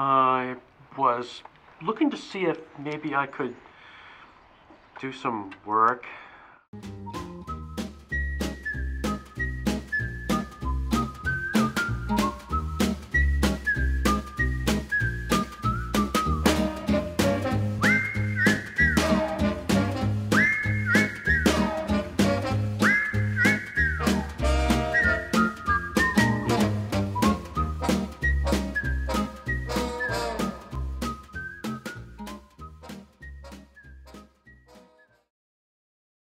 I was looking to see if maybe I could do some work.